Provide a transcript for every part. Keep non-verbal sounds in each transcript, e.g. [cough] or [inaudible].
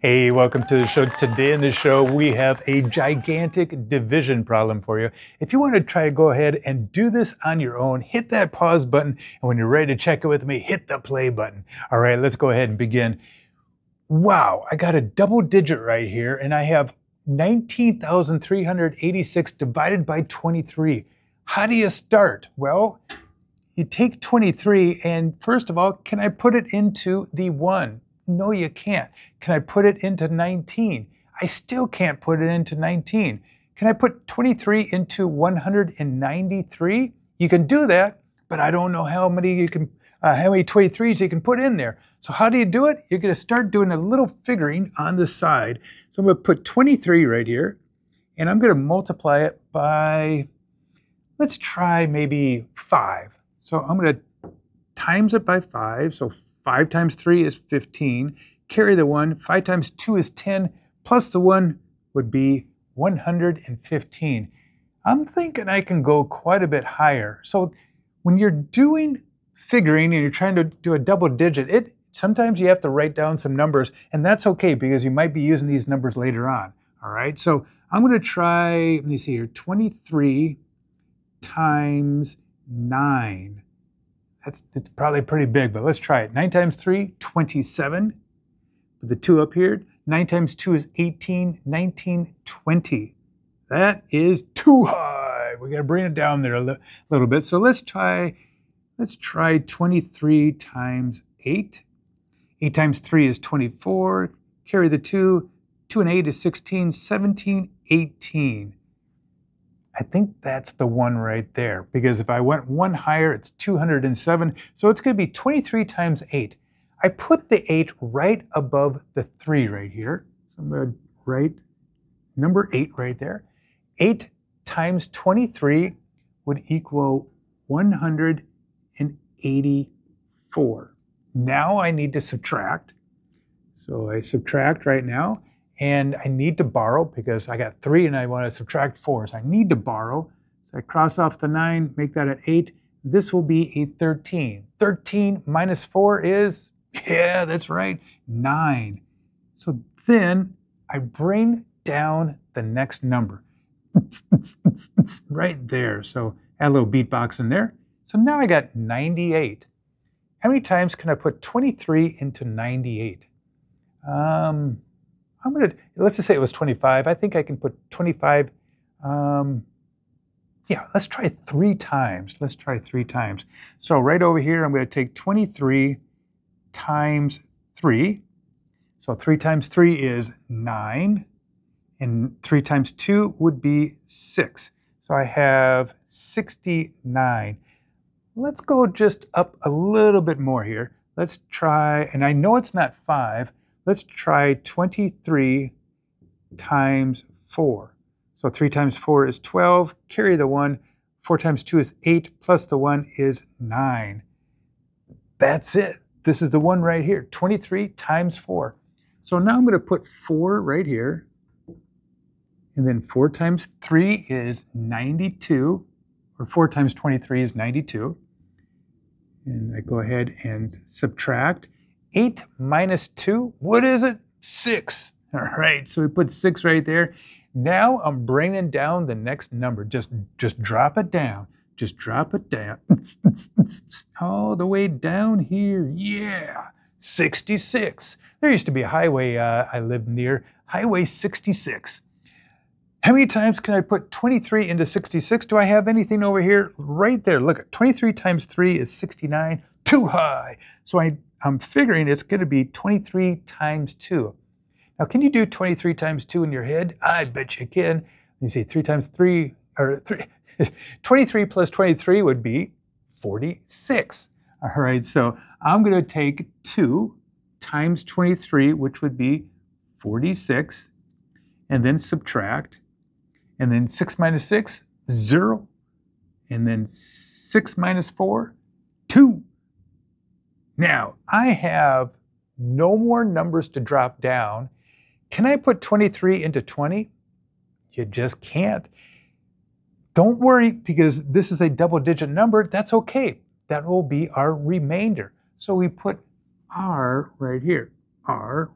Hey, welcome to the show. Today in the show, we have a gigantic division problem for you. If you want to try to go ahead and do this on your own, hit that pause button. And when you're ready to check it with me, hit the play button. All right, let's go ahead and begin. Wow, I got a double digit right here, and I have 19,386 divided by 23. How do you start? Well, you take 23, and first of all, can I put it into the 1? No, you can't. Can I put it into 19? I still can't put it into 19. Can I put 23 into 193? You can do that, but I don't know how many you can, uh, how many 23s you can put in there. So how do you do it? You're going to start doing a little figuring on the side. So I'm going to put 23 right here, and I'm going to multiply it by, let's try maybe 5. So I'm going to times it by 5. So 5 times 3 is 15. Carry the 1. 5 times 2 is 10. Plus the 1 would be 115. I'm thinking I can go quite a bit higher. So when you're doing figuring and you're trying to do a double digit, it sometimes you have to write down some numbers, and that's okay because you might be using these numbers later on. All right, so I'm going to try, let me see here, 23 times 9 that's, that's probably pretty big, but let's try it. 9 times 3, 27. Put the 2 up here. 9 times 2 is 18, 19, 20. That is too high. We got to bring it down there a li little bit. So let's try, let's try 23 times 8. 8 times 3 is 24. Carry the 2. 2 and 8 is 16, 17, 18. I think that's the one right there because if I went one higher, it's 207. So it's going to be 23 times 8. I put the 8 right above the 3 right here. So I'm going to write number 8 right there. 8 times 23 would equal 184. Now I need to subtract. So I subtract right now and I need to borrow because I got three and I want to subtract four. So I need to borrow. So I cross off the nine, make that an eight. This will be a 13. 13 minus four is, yeah, that's right, nine. So then I bring down the next number [laughs] right there. So add a little beatbox in there. So now I got 98. How many times can I put 23 into 98? Um, I'm going to, let's just say it was 25. I think I can put 25. Um, yeah, let's try three times. Let's try three times. So right over here, I'm going to take 23 times 3. So 3 times 3 is 9. And 3 times 2 would be 6. So I have 69. Let's go just up a little bit more here. Let's try, and I know it's not 5, Let's try 23 times 4. So 3 times 4 is 12. Carry the 1. 4 times 2 is 8. Plus the 1 is 9. That's it. This is the one right here. 23 times 4. So now I'm going to put 4 right here. And then 4 times 3 is 92. Or 4 times 23 is 92. And I go ahead and subtract. 8 minus 2, what is it? 6. All right, so we put 6 right there. Now I'm bringing down the next number. Just, just drop it down. Just drop it down. [laughs] All the way down here. Yeah, 66. There used to be a highway uh, I lived near, Highway 66. How many times can I put 23 into 66? Do I have anything over here? Right there. Look, 23 times 3 is 69. Too high. So I I'm figuring it's going to be 23 times 2. Now, can you do 23 times 2 in your head? I bet you can. You see 3 times 3, or 3, [laughs] 23 plus 23 would be 46. All right, so I'm going to take 2 times 23, which would be 46, and then subtract. And then 6 minus 6, 0. And then 6 minus 4, 2. Now, I have no more numbers to drop down. Can I put 23 into 20? You just can't. Don't worry because this is a double digit number. That's okay. That will be our remainder. So we put R right here. R.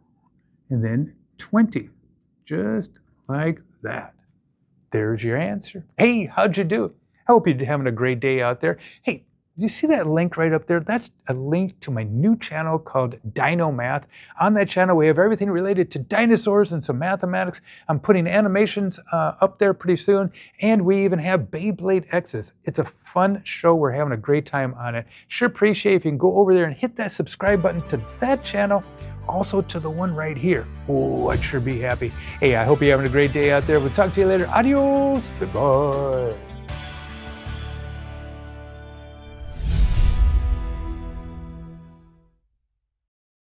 and then 20, just like that. There's your answer. Hey, how'd you do? I hope you're having a great day out there. Hey, you see that link right up there? That's a link to my new channel called Dino Math. On that channel, we have everything related to dinosaurs and some mathematics. I'm putting animations uh, up there pretty soon, and we even have Beyblade X's. It's a fun show. We're having a great time on it. Sure appreciate if you can go over there and hit that subscribe button to that channel, also to the one right here. Oh, I'd sure be happy. Hey, I hope you're having a great day out there. We'll talk to you later. Adios. Goodbye.